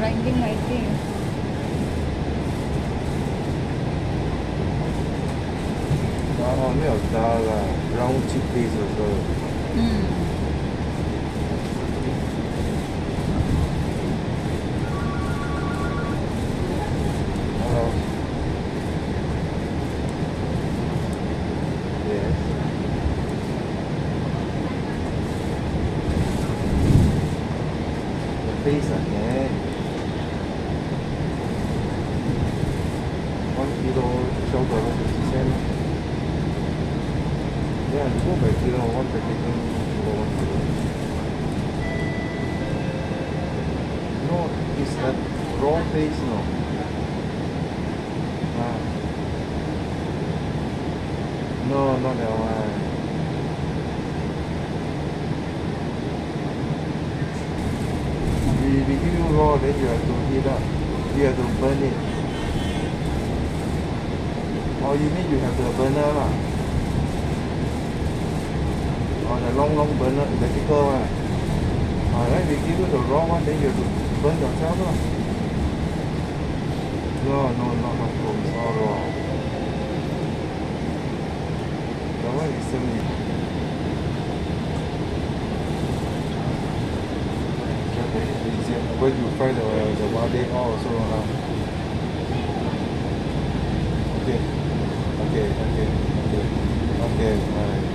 grinding my thing. Oh, 没有加了，round chickpeas 的时 Is that raw face, no. Ah. No, not that one. We, we give you raw, then you have to heat up. You have to burn it. Or you mean you have the burner lah? Or the long long burner, electrical one. Ah, then give you the raw one, then you have to burn yourself lah. No, no, not mushroom, it's all raw. That one is semi. Where you find the the wade all also uh. Okay. Okay, okay, okay. Okay, bye.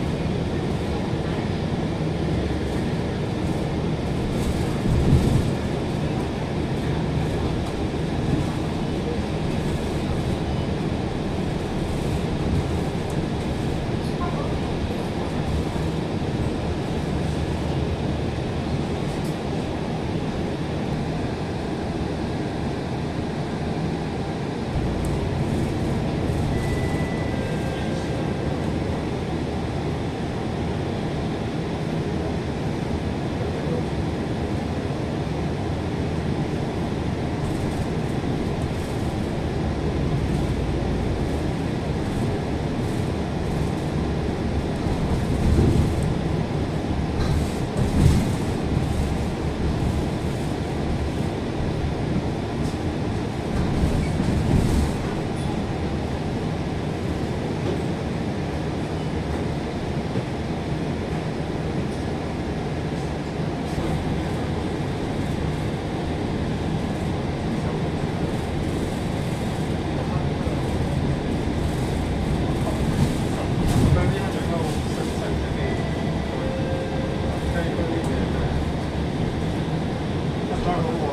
start over.